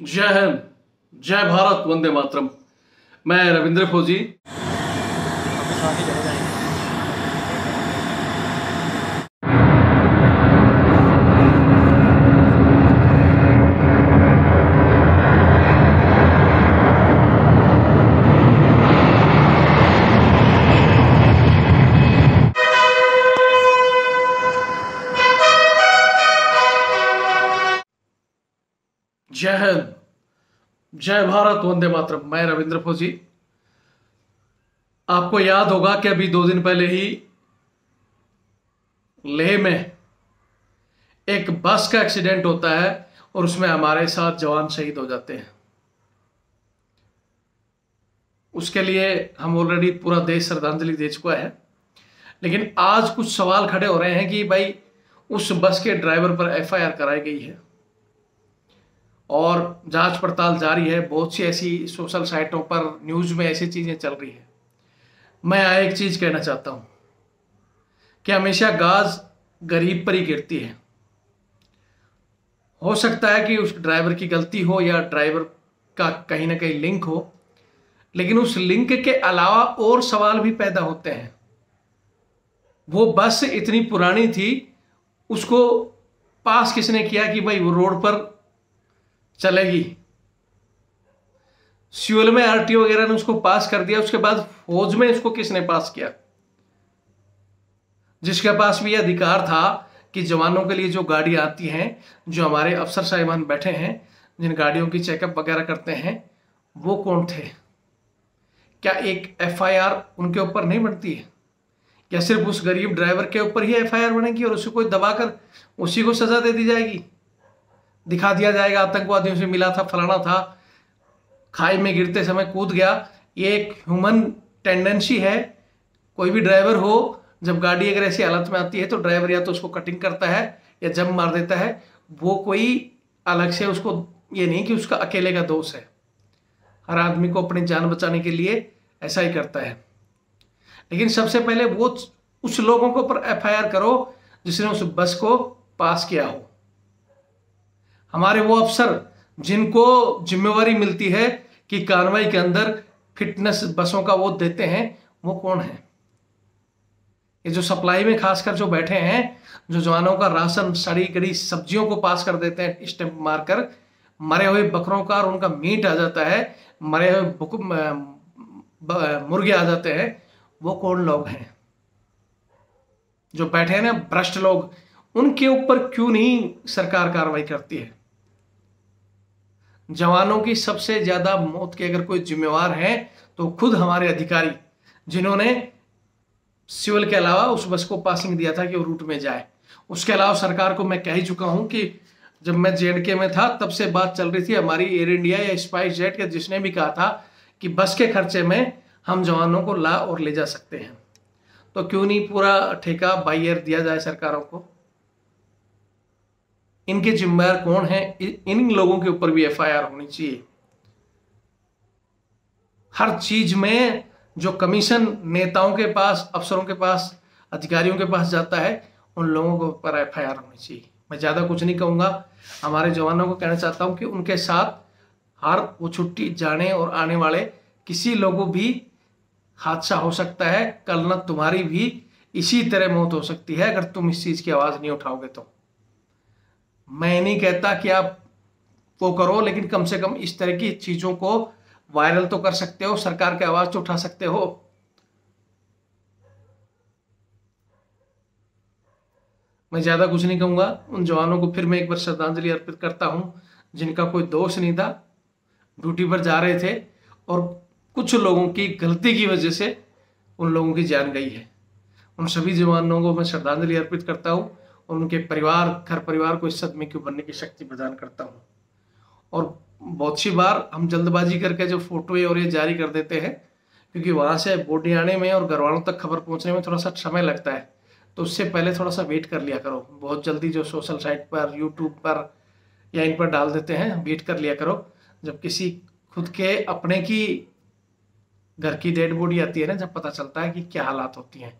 जय हिंद जय भारत वंदे मातरम। मैं रविंद्र फौजी जय हिंद। जय भारत, वंदे मातरम। मैं रविंद्र फौजी आपको याद होगा कि अभी दो दिन पहले ही लेह में एक बस का एक्सीडेंट होता है और उसमें हमारे साथ जवान शहीद हो जाते हैं। उसके लिए हम ऑलरेडी पूरा देश श्रद्धांजलि दे चुका है। लेकिन आज कुछ सवाल खड़े हो रहे हैं कि भाई, उस बस के ड्राइवर पर एफआईआर कराई गई है। और जाँच पड़ताल जारी है, बहुत सी ऐसी सोशल साइटों पर न्यूज़ में ऐसी चीज़ें चल रही है। मैं यहाँ एक चीज़ कहना चाहता हूँ कि हमेशा गाज गरीब पर ही गिरती है। हो सकता है कि उस ड्राइवर की गलती हो या ड्राइवर का कहीं ना कहीं लिंक हो, लेकिन उस लिंक के अलावा और सवाल भी पैदा होते हैं। वो बस इतनी पुरानी थी, उसको पास किसने किया कि भाई वो रोड पर चलेगी। स्यूल में आरटीओ वगैरह ने उसको पास कर दिया, उसके बाद फौज में इसको किसने पास किया? जिसके पास भी अधिकार था कि जवानों के लिए जो गाड़ी आती हैं, जो हमारे अफसर साहिबान बैठे हैं, जिन गाड़ियों की चेकअप वगैरह करते हैं, वो कौन थे? क्या एक एफआईआर उनके ऊपर नहीं बनती है? क्या सिर्फ़ उस गरीब ड्राइवर के ऊपर ही एफआईआर बनेगी और उसे कोई दबाकर उसी को सजा दे दी जाएगी? दिखा दिया जाएगा। आतंकवादियों से मिला था, फलाना था। खाई में गिरते समय कूद गया। ये एक ह्यूमन टेंडेंसी है। कोई भी ड्राइवर हो, जब गाड़ी अगर ऐसी हालत में आती है तो ड्राइवर या तो उसको कटिंग करता है, या जम मार देता है। वो कोई अलग से उसको, ये नहीं कि उसका अकेले का दोष है। हर आदमी को अपनी जान बचाने के लिए ऐसा ही करता है। लेकिन सबसे पहले वो उस लोगों को ऊपर एफ़ करो, जिसने उस बस को पास किया हो। हमारे वो अफसर जिनको जिम्मेवारी मिलती है कि कार्रवाई के अंदर फिटनेस बसों का वो देते हैं, वो कौन है? ये जो सप्लाई में खासकर जो बैठे हैं, जो जवानों का राशन, सड़ी गड़ी सब्जियों को पास कर देते हैं स्टेप मारकर मरे हुए बकरों का और उनका मीट आ जाता है, मरे हुए मुर्गे आ जाते हैं, वो कौन लोग हैं? जो बैठे हैं ना, भ्रष्ट लोग, उनके ऊपर क्यों नहीं सरकार कार्रवाई करती है? जवानों की सबसे ज़्यादा मौत के अगर कोई जिम्मेवार है तो खुद हमारे अधिकारी, जिन्होंने सिविल के अलावा उस बस को पासिंग दिया था कि वो रूट में जाए। उसके अलावा सरकार को मैं कह ही चुका हूँ कि जब मैं जेड में था, तब से बात चल रही थी हमारी एयर इंडिया या स्पाइस जेट या जिसने भी कहा था कि बस के खर्चे में हम जवानों को ला और ले जा सकते हैं। तो क्यों नहीं पूरा ठेका बाइयर दिया जाए सरकारों को? इनके जिम्मेदार कौन है? इन लोगों के ऊपर भी एफआईआर होनी चाहिए। हर चीज़ में जो कमीशन नेताओं के पास, अफसरों के पास, अधिकारियों के पास जाता है, उन लोगों के ऊपर एफ़ होनी चाहिए। मैं ज़्यादा कुछ नहीं कहूँगा। हमारे जवानों को कहना चाहता हूँ कि उनके साथ हर वो छुट्टी जाने और आने वाले किसी लोगों भी हादसा हो सकता है। कल न तुम्हारी भी इसी तरह मौत हो सकती है। अगर तुम इस चीज़ की आवाज़ नहीं उठाओगे तो। मैं नहीं कहता कि आप वो करो, लेकिन कम से कम इस तरह की चीज़ों को वायरल तो कर सकते हो, सरकार की आवाज़ तो उठा सकते हो। मैं ज़्यादा कुछ नहीं कहूँगा। उन जवानों को फिर मैं एक बार श्रद्धांजलि अर्पित करता हूँ, जिनका कोई दोष नहीं था, ड्यूटी पर जा रहे थे, और कुछ लोगों की गलती की वजह से उन लोगों की जान गई है। उन सभी जवानों को मैं श्रद्धांजलि अर्पित करता हूँ। और उनके परिवार, घर परिवार को इस सदमे के उभरने की शक्ति प्रदान करता हूँ। और बहुत सी बार हम जल्दबाजी करके जो फ़ोटो और ये जारी कर देते हैं, क्योंकि वहाँ से बॉडी आने में और घर वालों तक खबर पहुँचने में थोड़ा सा समय लगता है तो उससे पहले थोड़ा सा वेट कर लिया करो। बहुत जल्दी जो सोशल साइट पर यूट्यूब पर या इन पर डाल देते हैं वेट कर लिया करो। जब किसी खुद के, अपने की घर की डेड बॉडी आती है ना, जब पता चलता है कि क्या हालात होती हैं।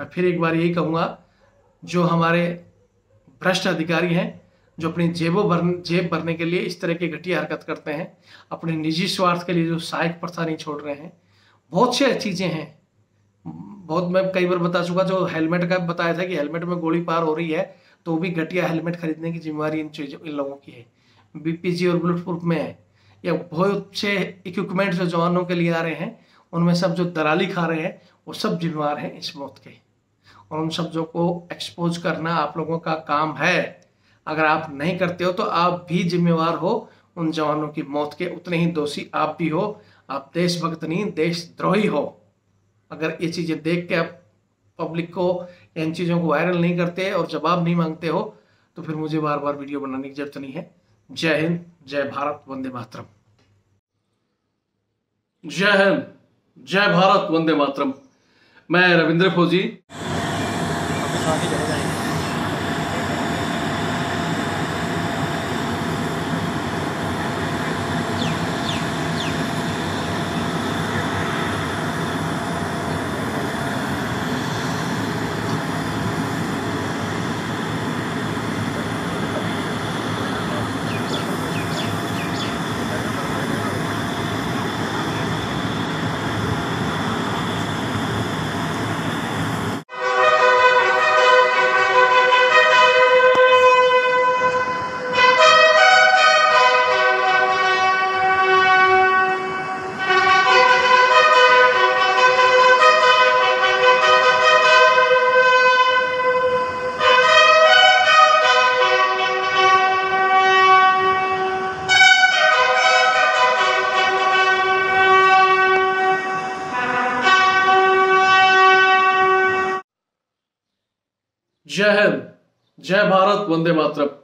मैं फिर एक बार यही कहूँगा, जो हमारे भ्रष्ट अधिकारी हैं, जो अपनी जेबों भर, जेब भरने के लिए इस तरह की घटिया हरकत करते हैं, अपने निजी स्वार्थ के लिए जो सहायक प्रथा नहीं छोड़ रहे हैं, बहुत से चीज़ें हैं। बहुत मैं कई बार बता चुका, जो हेलमेट का बताया था कि हेलमेट में गोली पार हो रही है तो भी घटिया हेलमेट खरीदने की जिम्मेवारी इन चीज़ों, इन लोगों की है। बीपीजी और बुलेट प्रूफ में है। या बहुत से इक्विपमेंट जो जवानों के लिए आ रहे हैं, उनमें सब जो दलाली खा रहे हैं, वो सब जिम्मेवार हैं इस मौत के। और उन शब्दों को एक्सपोज करना आप लोगों का काम है। अगर आप नहीं करते हो तो आप भी जिम्मेवार हो। उन जवानों की मौत के उतने ही दोषी आप भी हो। आप देशभक्त नहीं, देशद्रोही हो। अगर ये चीज़ें देख के आप पब्लिक को इन चीज़ों को वायरल नहीं करते और जवाब नहीं मांगते हो तो फिर मुझे बार बार वीडियो बनाने की ज़रूरत नहीं है। जय हिंद, जय भारत, वंदे मातरम। जय हिंद, जय भारत, वंदे मातरम। मैं रविंद्र फौजी। 上一点点。जय हिंद। जय भारत वंदे मातरम।